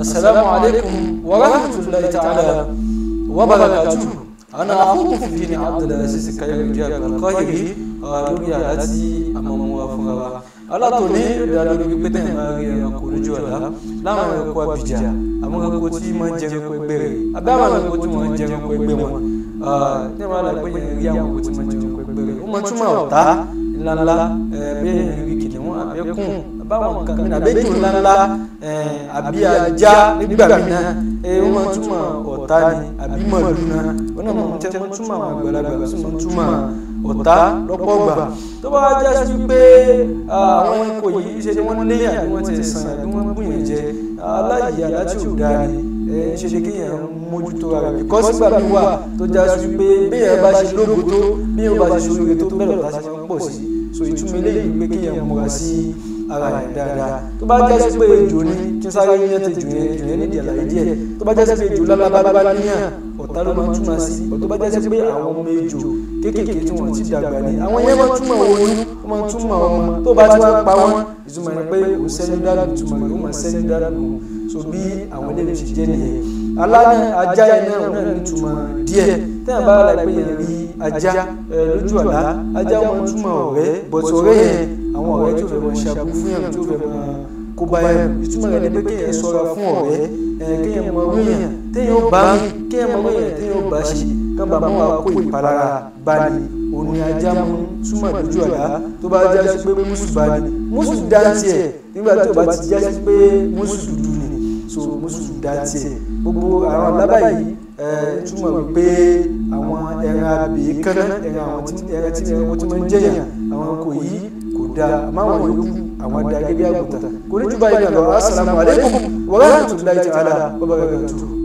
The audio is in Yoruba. السلام عليكم ورحمة الله تعالى وبركاته أنا أخوكم في دين عبد العزيز الكريم الجابر القاهري lórí àlá tí àmọ́mọ́ wa fúnra wa alátòní ìdá lórí wípé tẹ̀ máa rí ẹranko lójú ọ̀la láwọn ẹranko abìjà àwọn ẹranko tí máa ń jẹ ẹranko ẹgbẹ́ rẹ̀ abẹ́ àwọn ẹranko tí wọ́n ń jẹ ẹranko ẹgbẹ́ wọn tẹ̀ máa lágbẹ́ yẹn rí àwọn ẹranko tí máa ń jẹ ẹranko ẹgbẹ́ rẹ̀ ó máa túmọ̀ ọ̀tá ńláńlá bẹ́ẹ̀ yẹn rí àlékún báwọn nǹkan kan àbẹ́jù ńláńlá eh, àbí ajá nígbà mìíràn ẹ wọ́n túmọ̀ ọ̀tá ni àbí mọ̀lú náà wọ́n náà mọ̀ túmọ̀ àwọn àgbàlagbà wọ́n túmọ̀ ọ̀tá lọ́pọ̀ gbà tó bá já sí pé àwọn ikọ̀ yìí ṣe ni wọ́n léyà bí wọ́n ti sàn bí wọ́n gbìyànjú jẹ aláyè aláti ò dáa ni ṣe ṣe kí èèyàn mójútó ara rẹ̀ kọ́ sígbà mi wà tó já sí pé bí èèyàn bá ṣe lógo tó bí èèyàn bá ṣe sóore tó bẹ́ẹ̀ lọ́ta ṣe máa ń pọ̀ sí so ìtumọ̀ eléyìí pé kí èèyàn múra sí i ara rẹ̀ dáadáa tó bá jẹ́ sí pé ejò ni kí n sáré yẹn ti jù yẹn jù yẹn nídìí àlàyé díẹ̀ tó bá jẹ́ sí pé ejò lálábábá níyàn ọ̀tá ló máa túmọ̀ sí ọ̀tọ́ bá jẹ́ sí pé àwọn ọmọ ejò kéékèèké tí wọ́n ti dàgbà ni àwọn yẹn máa túmọ̀ oyún ó máa túmọ̀ ọmọ tó bá ti wá pa wọ́n ìtumọ̀ ni pé òsẹ́ni dàgbù túmọ̀ ni ó sẹ́ni dàgbù so bí àwọn ilé ìjì alánà ajá yẹn náà wọn náà ní túmọ̀ díẹ̀ tẹ́yìn bá la pé yẹn rí ajá lójú àlá ajá wọn túmọ̀ ọ̀rẹ́ bọ̀tù ọ̀rẹ́ yẹn àwọn ọ̀rẹ́ tó fẹ́ mọ ṣàbù fún yẹn tó fẹ́ mọ kó bá yẹn ìtumọ̀ rẹ̀ ni pé kéèyàn ṣọ́ra fún ọ̀rẹ́ kéèyàn mọ wíyàn téèyàn ó bá rìn kéèyàn mọ wíyàn téèyàn ó bá ṣe kán bá mọ́ wa kó ìpalára bá ní òní ajá mú túmọ̀ lójú àlá tó bá jásí pé mùsù bá ní mùsù dá tiẹ̀ nígbà tó bá ti jásí pé mùsù dúdú ni so mùsù dá tiẹ̀ gbogbo àwọn àdábà yìí túmọ̀ wípé àwọn ẹran abèé kánná ẹran àwọn ẹran tí wọ́n ti máa ń jẹyàn àwọn kò yí kò dáa máwọn yòókù àwọn dáa gẹ́gẹ́ àgùntàn kò ní jù báyìí lọ assalamu alaikum wa rahmatullahi ta'ala wa barakatuh.